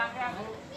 Danke.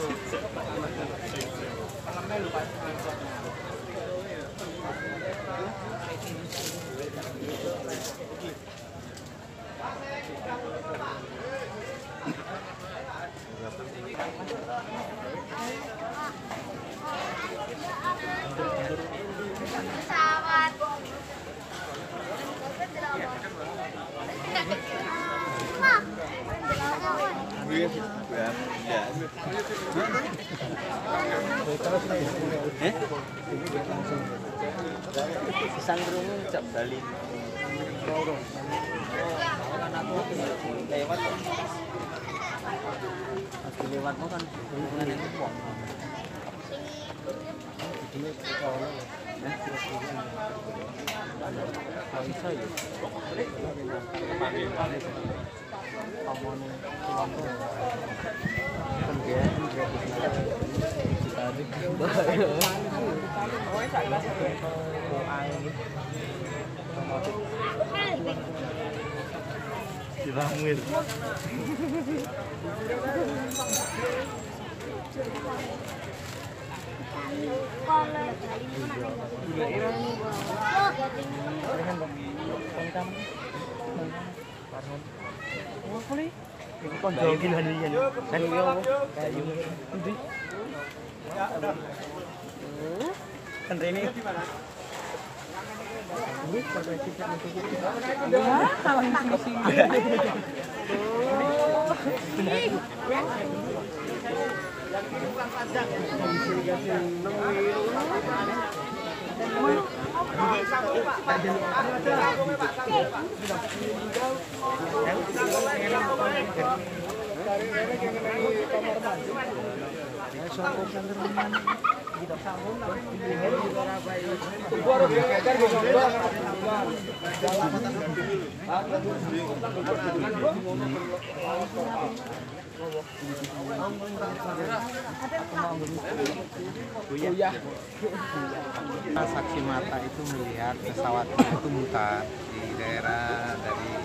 Pesawat. Lagi lewat kan, kan, kan, kan, kan, lewat kan, kan, kan, kan, kan, bisa ya. Kamu Endi? Kan rene. Dari ini mandi. panjang, saksi mata itu melihat pesawat itu mutar di daerah dari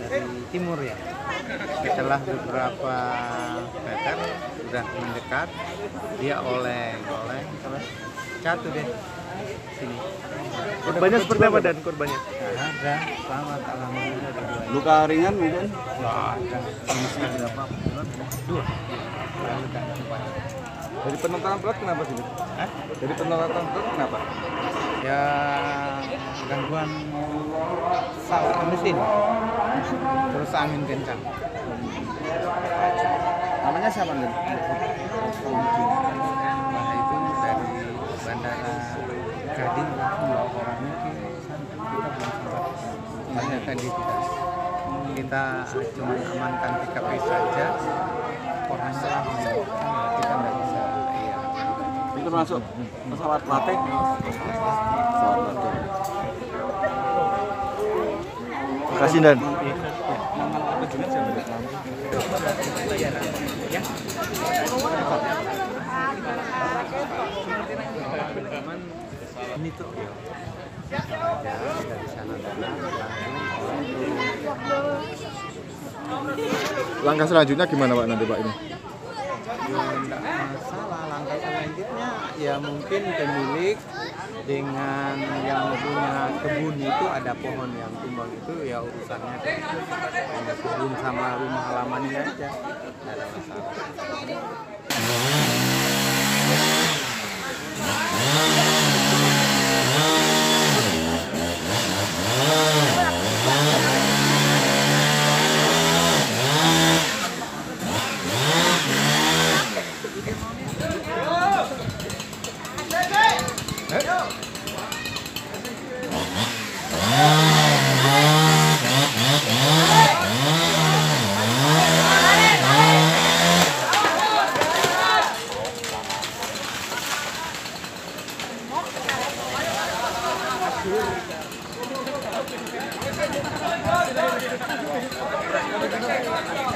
dari timur ya. Setelah beberapa meter sudah mendekat, dia oleng oleng terus jatuh deh sini. Korbannya seperti apa dan korbannya? Nah, ada selamat alhamdulillah ada dua. Luka ringan mungkin? Nggak ada. Ini sih berapa? Dua. Dua luka empat. Dari penontonan berat kenapa sih? Hah? Dari penontonan berat kenapa? ya gangguan salah mesin. Terus angin kencang. Namanya siapa nih? nah itu dari bandara Gading langsung bawa orangnya ke kita belum sempat banyak identitas kita cuma amankan TKP saja. Orangnya sana, kita nggak bisa iya. Itu masuk pesawat latih. Pesawat latih. Makasih Dan. Langkah selanjutnya gimana Pak nanti Pak ini? ya masalah langkah selanjutnya ya mungkin pemilik dengan yang punya kebun itu ada pohon yang tumbang itu ya urusannya ada gitu. gitu. kebun sama rumah halamannya aja. Ada masalah. Thank. Thank you.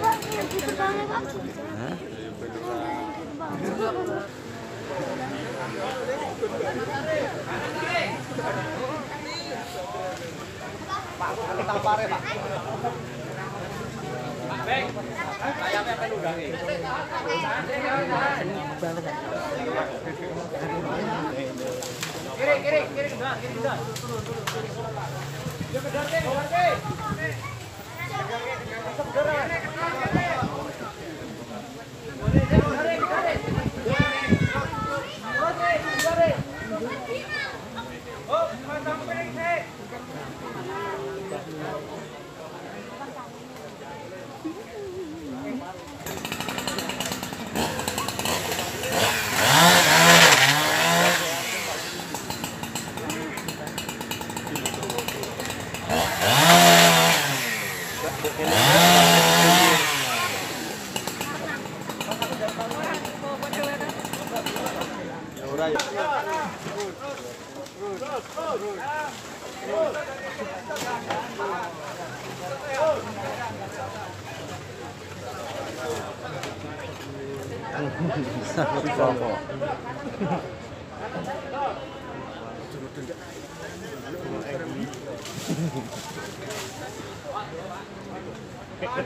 pak, di gerbangnya pak. Yang di gerbang. Semua.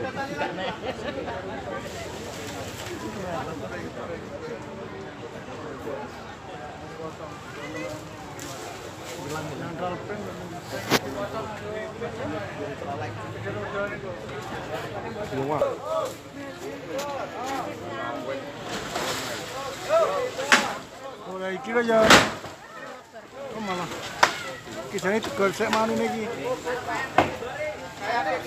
Ora iki lho ya. Kok malah. Kisane tegal sik Hey!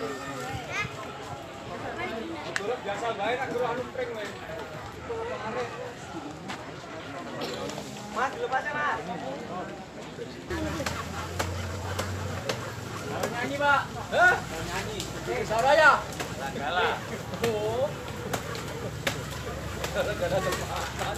Hey! biasa bae nak guru anu pring. Mas, dilepasnya ya, Mas. Mau nyanyi, Pak? Hah? Mau nyanyi. Saudara ya? Gala. Oh. Gara-gara tempatan.